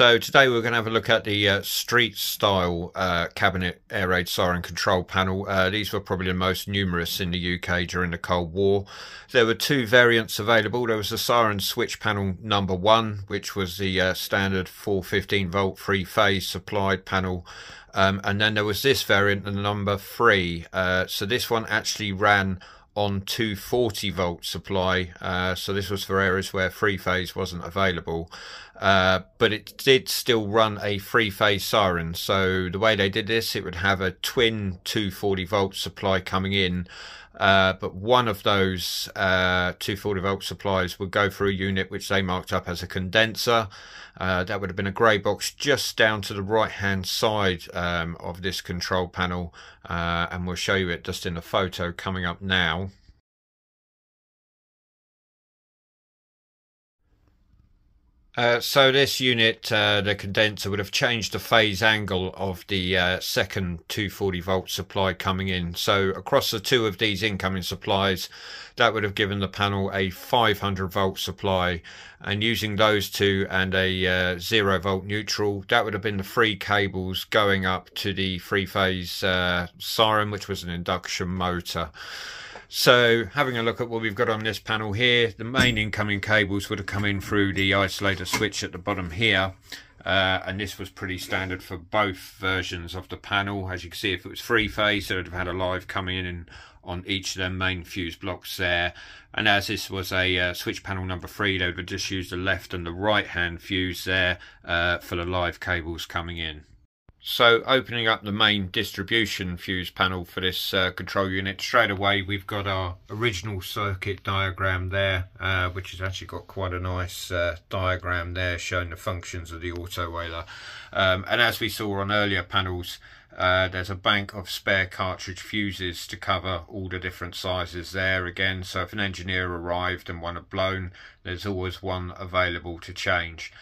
So today we're going to have a look at the uh, street style uh, cabinet air raid siren control panel. Uh, these were probably the most numerous in the UK during the Cold War. There were two variants available. There was the siren switch panel number one, which was the uh, standard 415 volt three phase supplied panel. Um, and then there was this variant, the number three. Uh, so this one actually ran on 240 volt supply uh, so this was for areas where three phase wasn't available. Uh, but it did still run a three phase siren. So the way they did this it would have a twin 240 volt supply coming in uh, but one of those uh, 240 volt supplies would go through a unit which they marked up as a condenser. Uh, that would have been a grey box just down to the right hand side um, of this control panel uh, and we'll show you it just in a photo coming up now. Uh, so this unit, uh, the condenser, would have changed the phase angle of the uh, second 240 volt supply coming in. So across the two of these incoming supplies, that would have given the panel a 500 volt supply. And using those two and a uh, zero volt neutral, that would have been the three cables going up to the three phase uh, siren, which was an induction motor. So having a look at what we've got on this panel here, the main incoming cables would have come in through the isolator switch at the bottom here. Uh, and this was pretty standard for both versions of the panel. As you can see, if it was three phase, it would have had a live coming in on each of their main fuse blocks there. And as this was a uh, switch panel number three, they would have just used the left and the right hand fuse there uh, for the live cables coming in. So opening up the main distribution fuse panel for this uh, control unit, straight away we've got our original circuit diagram there, uh, which has actually got quite a nice uh, diagram there showing the functions of the autowailer. Um, and as we saw on earlier panels, uh, there's a bank of spare cartridge fuses to cover all the different sizes there again. So if an engineer arrived and one had blown, there's always one available to change.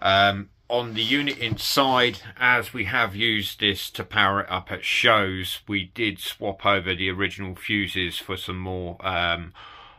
Um, on the unit inside, as we have used this to power it up at shows, we did swap over the original fuses for some more um,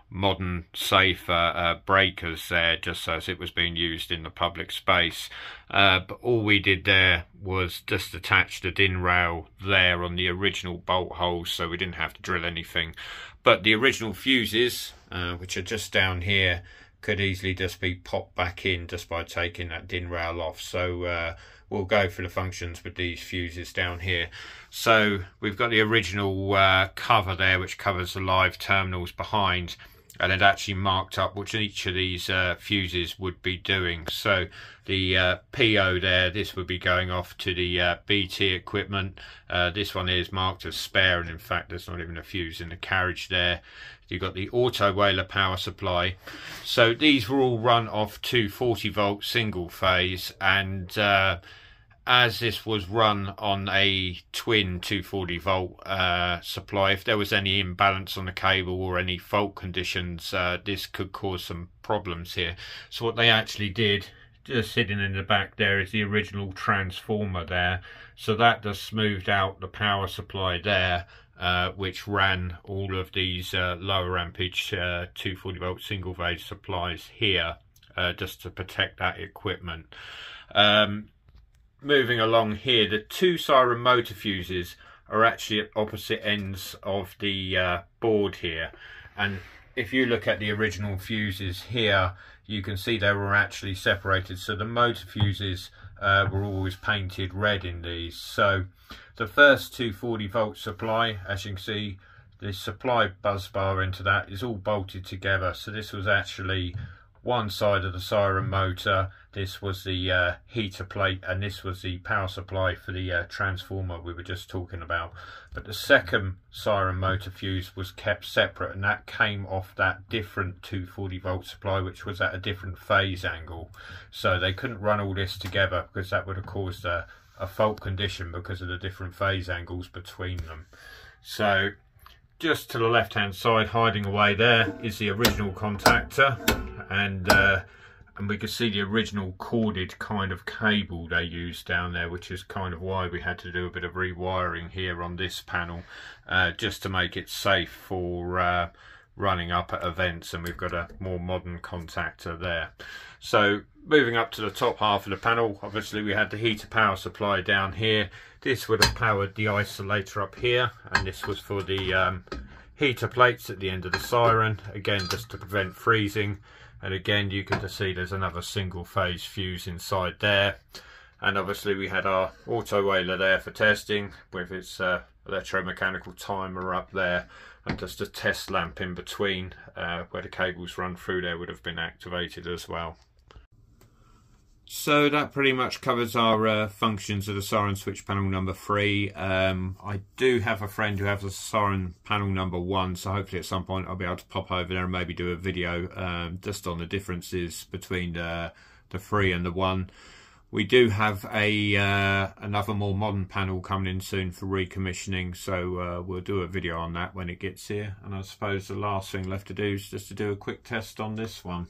modern, safer uh, breakers there, just as it was being used in the public space. Uh, but all we did there was just attach the DIN rail there on the original bolt holes, so we didn't have to drill anything. But the original fuses, uh, which are just down here, could easily just be popped back in just by taking that DIN rail off. So uh, we'll go for the functions with these fuses down here. So we've got the original uh, cover there which covers the live terminals behind and it actually marked up which each of these uh, fuses would be doing. So the uh, PO there, this would be going off to the uh, BT equipment. Uh, this one is marked as spare and in fact there's not even a fuse in the carriage there. You've got the Autowailer power supply. So these were all run off 240 volt single phase and uh, as this was run on a twin 240 volt uh, supply, if there was any imbalance on the cable or any fault conditions, uh, this could cause some problems here. So what they actually did, just sitting in the back there, is the original transformer there. So that just smoothed out the power supply there, uh, which ran all of these uh, lower ampage uh, 240 volt single phase supplies here, uh, just to protect that equipment. Um, moving along here, the two siren motor fuses are actually at opposite ends of the uh, board here. And if you look at the original fuses here, you can see they were actually separated. So the motor fuses uh, were always painted red in these. So the first 240 volt supply, as you can see, the supply bus bar into that is all bolted together. So this was actually one side of the siren motor this was the uh, heater plate and this was the power supply for the uh, transformer we were just talking about. But the second siren motor fuse was kept separate and that came off that different 240 volt supply which was at a different phase angle. So they couldn't run all this together because that would have caused a, a fault condition because of the different phase angles between them. So just to the left hand side hiding away there is the original contactor. And uh, and we can see the original corded kind of cable they used down there which is kind of why we had to do a bit of rewiring here on this panel uh, just to make it safe for uh, running up at events and we've got a more modern contactor there. So moving up to the top half of the panel, obviously we had the heater power supply down here. This would have powered the isolator up here and this was for the um, heater plates at the end of the siren, again just to prevent freezing. And again you can see there's another single phase fuse inside there. And obviously we had our autowailer there for testing with its uh, electromechanical timer up there and just a test lamp in between uh, where the cables run through there would have been activated as well. So that pretty much covers our uh, functions of the Siren switch panel number three. Um, I do have a friend who has a Siren panel number one, so hopefully at some point I'll be able to pop over there and maybe do a video um, just on the differences between the, the three and the one. We do have a uh, another more modern panel coming in soon for recommissioning, so uh, we'll do a video on that when it gets here. And I suppose the last thing left to do is just to do a quick test on this one.